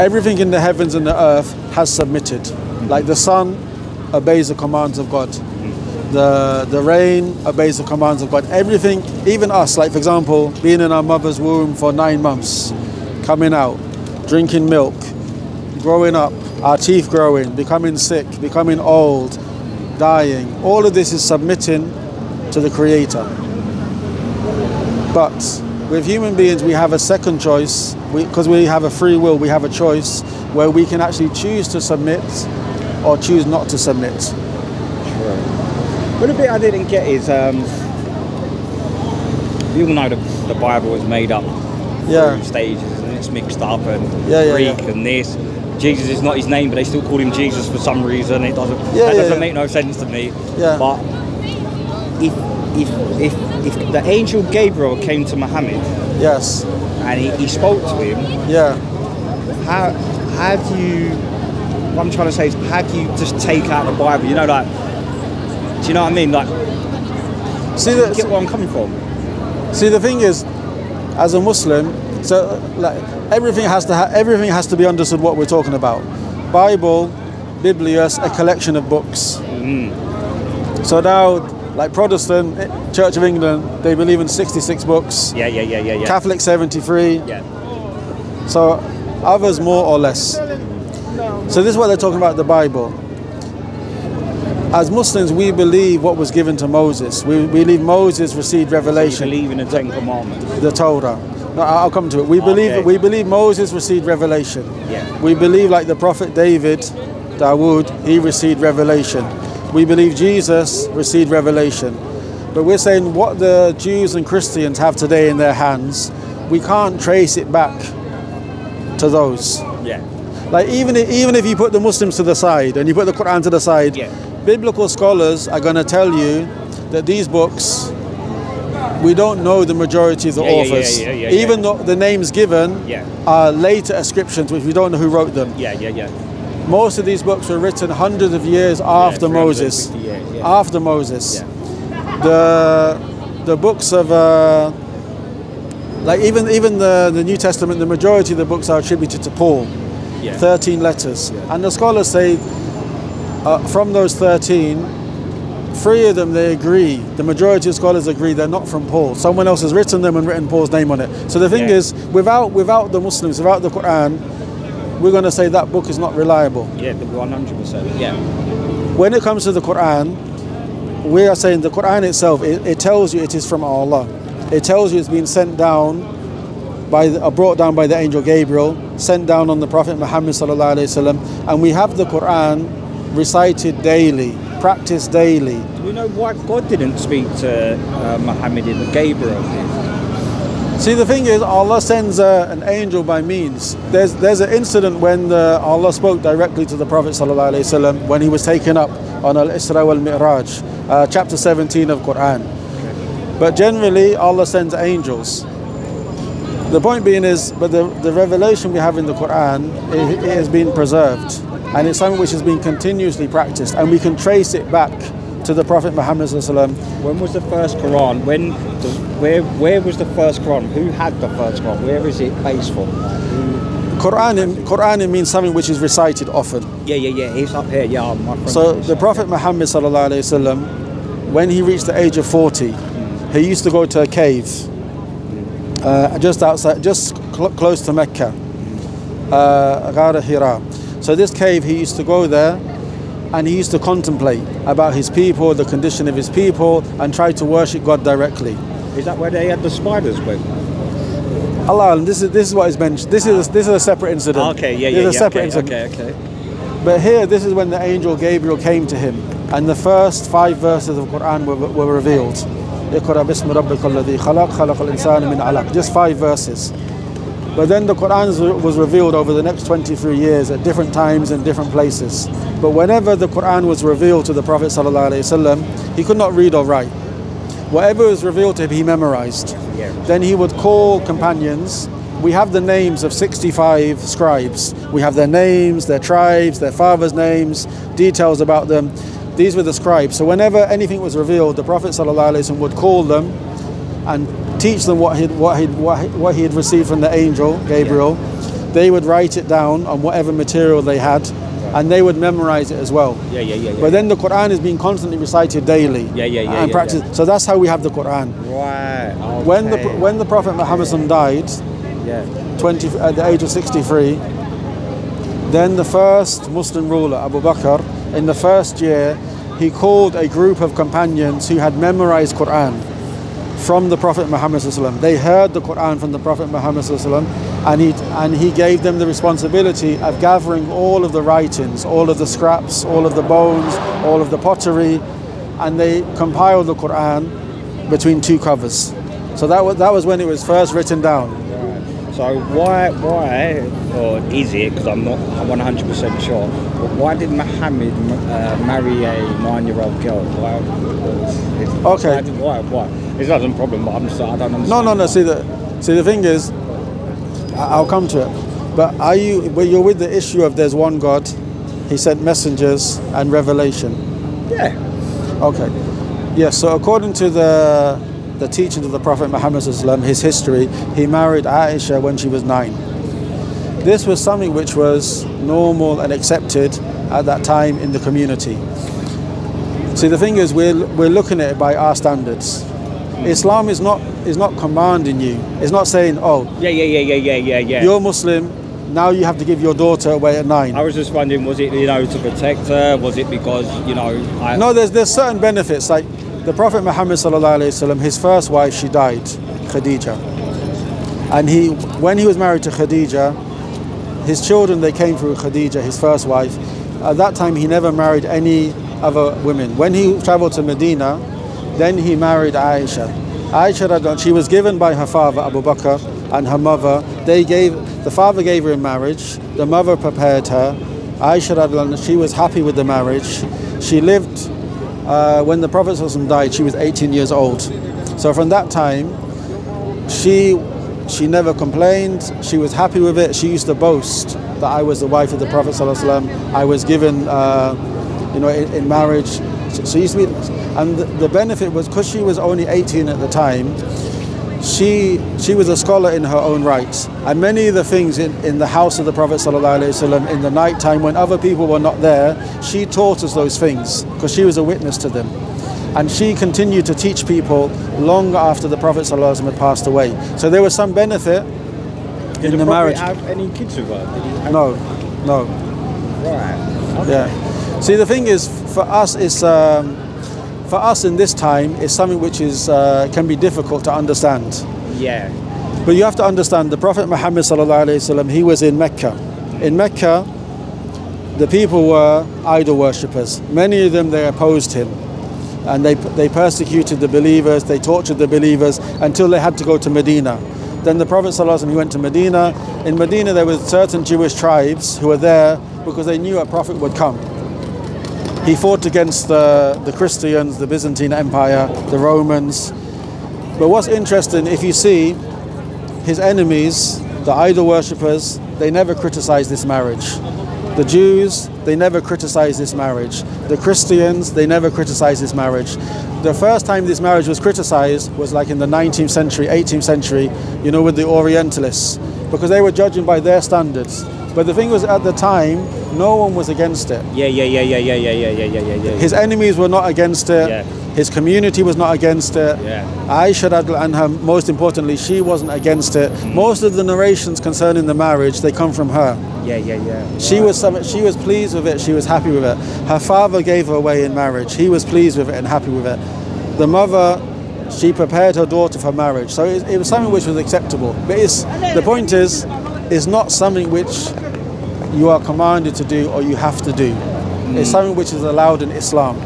everything in the heavens and the earth has submitted. Like the sun obeys the commands of God. The, the rain obeys the commands of God. Everything, even us, like for example, being in our mother's womb for nine months, coming out, drinking milk, growing up, our teeth growing, becoming sick, becoming old, dying. All of this is submitting to the Creator. But with human beings, we have a second choice because we, we have a free will, we have a choice where we can actually choose to submit or choose not to submit. True. But the bit I didn't get is, um, you all know the, the Bible was made up Yeah. stages and it's mixed up and Yeah, yeah, Greek yeah. and this. Jesus is not his name, but they still call him Jesus for some reason. It doesn't. Yeah, that doesn't make no sense to me. Yeah. But if if if the angel Gabriel came to Muhammad Yes. and he, he spoke to him, Yeah. how how do you? What I'm trying to say is, how do you just take out the Bible? You know, like, do you know what I mean? Like, See get where I'm coming from? See the thing is, as a Muslim, so like everything has to ha- everything has to be understood what we're talking about. Bible, Biblius, a collection of books. Mm. So now, like Protestant eh, Church of England, they believe in 66 books. Yeah, yeah, yeah, yeah, yeah. Catholic 73. Yeah. So others more or less. So this is what they're talking about the Bible. As Muslims, we believe what was given to Moses. We we believe Moses received revelation, believe in the Ten Commandments. the Torah. No, I'll come to it. We Okay. believe we believe Moses received revelation. Yeah. We believe like the prophet David, Dawood, he received revelation. We believe Jesus received revelation. But we're saying what the Jews and Christians have today in their hands, we can't trace it back to those. Yeah. Like even if, even if you put the Muslims to the side and you put the Quran to the side, Yeah. biblical scholars are going to tell you that these books we don't know the majority of the Yeah, authors. yeah, yeah, yeah. even though the names given are later ascriptions which we don't know who wrote them. Yeah, yeah, yeah. Most of these books were written hundreds of years after 350 Moses. years, yeah. After Moses. Yeah. The the books of uh, like even even the, the New Testament, the majority of the books are attributed to Paul. Yeah. 13 letters. And the scholars say uh, from those 13, three of them they agree, the majority of scholars agree they're not from Paul. Someone else has written them and written Paul's name on it. So the thing Yeah. is, without, without the Muslims, without the Quran, we're going to say that book is not reliable. Yeah, the 100%. Yeah. When it comes to the Quran, we are saying the Quran itself, it, it tells you it is from Allah. It tells you it's been sent down by the, uh, brought down by the angel Gabriel, sent down on the Prophet Muhammad sallallahu alaihi wasallam, and we have the Quran recited daily, practiced daily. Do we know why God didn't speak to uh, Muhammad in the Gabriel? See, the thing is, Allah sends uh, an angel by means. There's there's an incident when the, Allah spoke directly to the Prophet wasallam when he was taken up on Al Isra wal Mi'raj, uh, chapter 17 of Quran. But generally, Allah sends angels. The point being is, but the, the revelation we have in the Quran, it, it has been preserved. And it's something which has been continuously practiced. And we can trace it back to the Prophet Muhammad sallallahu alaihi wasallam. When was the first Quran? When, does, where, where was the first Quran? Who had the first Quran? Where is it based from? Quran, Quran means something which is recited often. Yeah, yeah, yeah. It's up here. Yeah, my friend. So the Prophet Muhammad sallallahu alaihi wasallam, when he reached the age of 40, he used to go to a cave uh, just outside, just cl- close to Mecca, uh, Ghar Hira. So this cave, he used to go there, and he used to contemplate about his people, the condition of his people, and try to worship God directly. Is that where they had the spiders with? Allah, this is this is what is mentioned. This is this is a separate incident. Ah, okay, yeah, yeah, this yeah, okay, incident. okay, okay. But here, this is when the angel Gabriel came to him, and the first five verses of Quran were, were revealed. Just five verses. But then the Quran was revealed over the next 23 years at different times and different places. But whenever the Quran was revealed to the Prophet ﷺ, he could not read or write. Whatever was revealed to him, he memorized. Then he would call companions. We have the names of 65 scribes. We have their names, their tribes, their fathers' names, details about them. These were the scribes. So whenever anything was revealed, the Prophet ﷺ would call them and teach them what, he'd, what, he'd, what, he, had received from the angel, Gabriel. they would write it down on whatever material they had, and they would memorize it as well. Yeah, yeah, yeah. yeah. But then the Quran is being constantly recited daily. Yeah, yeah, yeah, And yeah, practice. yeah. So that's how we have the Quran. right. Okay. When the when the Prophet Muhammad died, yeah. 20 at the age of 63, then the first Muslim ruler Abu Bakr, in the first year, he called a group of companions who had memorized Quran from the Prophet Muhammad. They heard the Quran from the Prophet Muhammad and he and he gave them the responsibility of gathering all of the writings, all of the scraps, all of the bones, all of the pottery, and they compiled the Quran between two covers. So that was that was when it was first written down. So why, why, or is it? Because I'm not 100 percent sure. But why did Muhammad uh, marry a nine-year-old girl? Why? Okay. Why? Why? Why? It's not a problem, but I'm just, I don't understand. No, no, no. See the see the thing is, I'll come to it. But are you? But you're with the issue of there's one God. He sent messengers and revelation. Yeah. Okay. Yes. so according to the the teachings of the Prophet Muhammad, sallallahu alaihi wasallam, his history, he married Aisha when she was nine. This was something which was normal and accepted at that time in the community. See, the thing is, we're, we're looking at it by our standards. Islam is not is not commanding you. It's not saying, "Oh, Yeah, yeah, yeah, yeah, yeah, yeah, yeah. you're Muslim, now you have to give your daughter away at nine. I was just wondering, was it you know to protect her? Was it because you know? I, No, there's there's certain benefits. Like the Prophet Muhammad sallallahu alaihi wasallam, his first wife she died, Khadija, and he when he was married to Khadija, his children they came through Khadija, his first wife. At that time, he never married any other women. When he traveled to Medina, then he married Aisha. Aisha, she was given by her father Abu Bakr and her mother. They gave the father gave her in marriage. The mother prepared her. Aisha, she was happy with the marriage. She lived uh, when the Prophet died. She was 18 years old. So from that time, she she never complained. She was happy with it. She used to boast that I was the wife of the Prophet. I was given, uh, you know, in, in marriage. So she used to be, and the, benefit was because she was only 18 at the time. She she was a scholar in her own right, and many of the things in, in the house of the Prophet ﷺ in the night time when other people were not there, she taught us those things because she was a witness to them and she continued to teach people long after the Prophet ﷺ had passed away. So there was some benefit did in the the marriage. have any kids with her? Did he have, No, no, Right. Okay. yeah. See, the thing is, for us, it's um, for us in this time, it's something which is uh, can be difficult to understand. Yeah. But you have to understand, the Prophet Muhammad ﷺ, he was in Mecca. In Mecca, the people were idol worshippers. Many of them they opposed him, and they they persecuted the believers. They tortured the believers until they had to go to Medina. Then the Prophet ﷺ, he went to Medina. In Medina, there were certain Jewish tribes who were there because they knew a prophet would come. He fought against the, the Christians, the Byzantine Empire, the Romans. But what's interesting, if you see, his enemies, the idol worshippers, they never criticized this marriage. The Jews, they never criticized this marriage. The Christians, they never criticized this marriage. The first time this marriage was criticized was like in the 19th century, 18th century, you know, with the Orientalists, because they were judging by their standards. But the thing was, at the time, no one was against it. Yeah, yeah, yeah, yeah, yeah, yeah, yeah, yeah, yeah, yeah, yeah. His enemies were not against it. Yeah. His community was not against it. Yeah. Aisha radiallahu anha, most importantly, she wasn't against it. Mm. Most of the narrations concerning the marriage, they come from her. yeah, yeah, yeah. She Right. was some- she was pleased with it. She was happy with it. Her father gave her away in marriage. He was pleased with it and happy with it. The mother, she prepared her daughter for marriage. So it, it was something which was acceptable. But it's, the point is, it's not something which you are commanded to do or you have to do. It's mm. something which is allowed in Islam.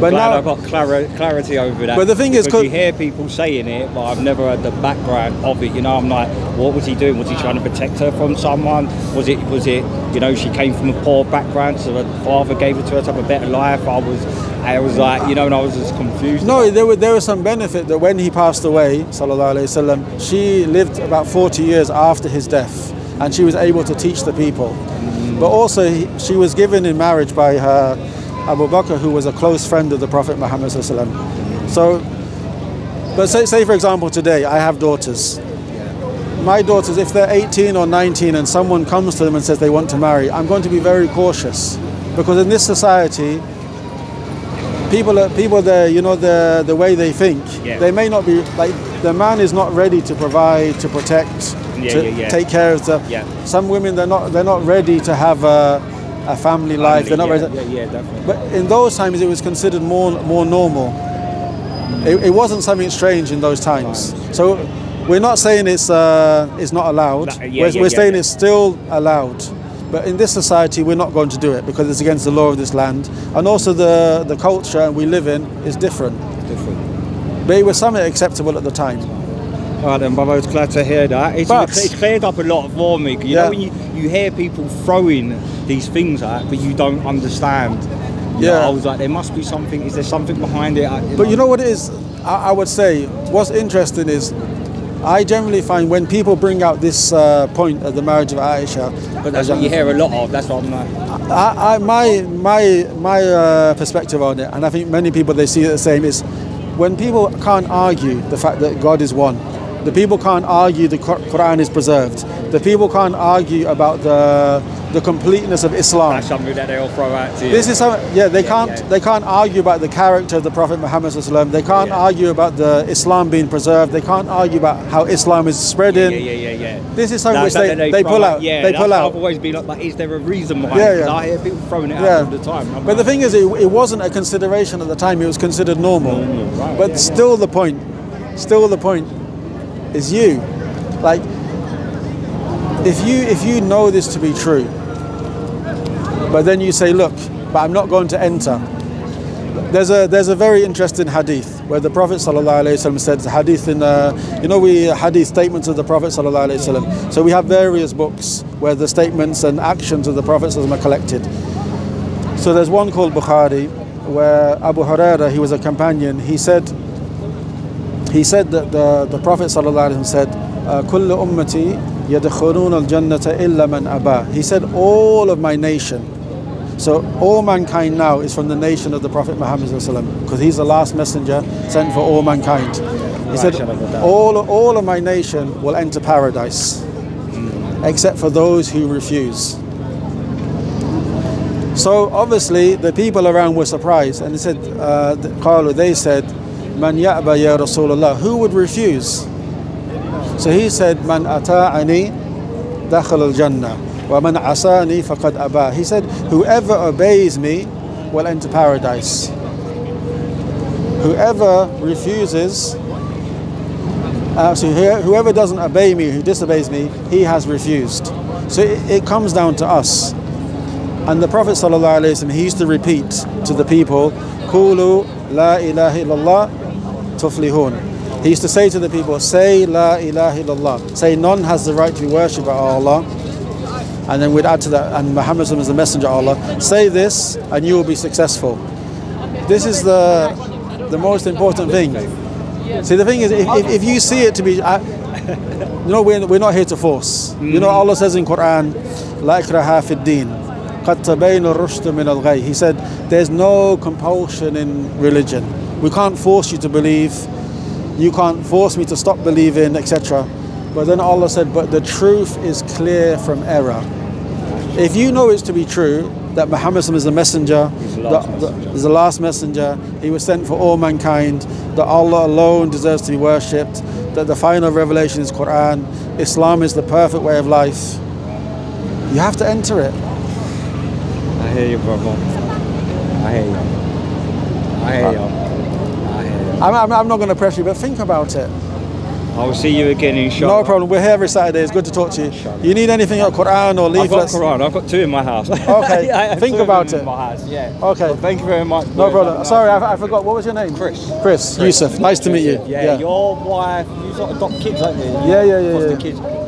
But Glad now, I got clar- clarity over that. But the thing is, you hear people saying it, but I've never had the background of it. You know, I'm like, what was he doing? Was he trying to protect her from someone? Was it, was it, you know, she came from a poor background, so her father gave it to her to have a better life. I was, I was like, you know, and I was just confused. No, there was there was some benefit that when he passed away, sallallahu alaihi wasallam, she lived about 40 years after his death, and she was able to teach the people. Mm. But also, he, she was given in marriage by her Abu Bakr, who was a close friend of the Prophet Muhammad sallallahu alaihi wasallam. So, but say, say for example, today I have daughters. my daughters, if they're 18 or 19 and someone comes to them and says they want to marry, I'm going to be very cautious because in this society, people, are, people, the you know, the the way they think, Yeah. they may not be like the man is not ready to provide, to protect, Yeah, to yeah, take care of the. Yeah. Some women they're not they're not ready to have a, a family life. They're not yeah, yeah, yeah, definitely. But in those times, it was considered more more normal. It, it wasn't something strange in those times. So we're not saying it's uh, it's not allowed. No, yeah, we're yeah, we're saying it's still allowed. But in this society, we're not going to do it because it's against the law of this land, and also the the culture we live in is different. different. But it was something acceptable at the time. Right then, brother, it's glad to hear that. It's, Bucks. it's cleared up a lot for me. You Yeah. know when you, you hear people throwing these things out, but you don't understand. You know, Yeah. I was like, there must be something. Is there something behind it? I- But you know what it is? I, I would say what's interesting is I generally find when people bring out this uh, point of the marriage of Aisha, But that's what you hear a lot of. That's what I'm like. I, I, my my my uh, perspective on it, and I think many people they see it the same is when people can't argue the fact that God is one, the people can't argue the Quran is preserved, the people can't argue about the the completeness of Islam. That's something that they all throw out to you. This is some, yeah. They Yeah, can't yeah. they can't argue about the character of the Prophet Muhammad sallallahu They can't Yeah. argue about the Islam being preserved. They can't argue about how Islam is spreading. yeah, yeah, yeah, yeah. This is something That's which they, something they, pull out. Yeah, they pull out. I've always been like, but is there a reason behind Yeah, yeah. I hear people throwing it out all the time. I'm But the thing is, it, it wasn't a consideration at the time. It was considered normal. Normal, right, but still, the point, still the point, is you. Like, if you if you know this to be true, but then you say, look, but I'm not going to enter. There's a there's a very interesting hadith where the Prophet ﷺ said hadith in uh, you know we hadith statements of the Prophet ﷺ. So we have various books where the statements and actions of the Prophet ﷺ are collected. So there's one called Bukhari where Abu Huraira, he was a companion, he said he said that the, the Prophet ﷺ said, كل أمتي يدخلون الجنة إلا من أبى. He said all of my nation. So all mankind now is from the nation of the Prophet Muhammad because he's the last messenger sent for all mankind. He said shall I put that? all, all of my nation will enter paradise except for those who refuse. So obviously the people around were surprised and they said, uh, th- قالوا, they said, Man ya'ba ya Rasulullah, who would refuse? So he said, Man ata'ani dakhal al-jannah wa man asani faqad aba. He said, whoever obeys me will enter paradise. Whoever refuses, uh, so whoever doesn't obey me, who disobeys me, he has refused. So it, it comes down to us. And the Prophet ﷺ, he used to repeat to the people, Kulu la ilaha illallah tuflihun. He used to say to the people, say la ilaha illallah. Say none has the right to be worshipped by Allah. And then we'd add to that, and Muhammad is the messenger of Allah. Say this and you will be successful. This is the, the most important thing. See, the thing is, if, if, if you see it to be, uh, you know, we're, we're not here to force. Mm. You know, Allah says in Quran, La ikraha. He said, there's no compulsion in religion. We can't force you to believe. You can't force me to stop believing, etc. But then Allah said, but the truth is clear from error. If you know it's to be true, that Muhammad is the messenger, He's the last that- that- messenger. is the last messenger, he was sent for all mankind, that Allah alone deserves to be worshipped, that the final revelation is Quran, Islam is the perfect way of life. You have to enter it. I hear you, brother. I hear you. I hear you. I hear you. I'm, I'm, I'm not going to press you, but think about it. I will see you again, inshallah. No problem. We're here every Saturday. It's good to talk to you. You need anything like Quran or leaflets? I've got? Quran. I've got two in my house. Okay, think about it. In my house. Yeah. Okay. Well, thank you very much. No problem. A Sorry, I, I forgot. What was your name? Chris. Chris. Yusuf. Nice to meet you. Yeah, your wife, you sort of got kids, haven't you? Yeah, yeah, yeah, yeah. kids.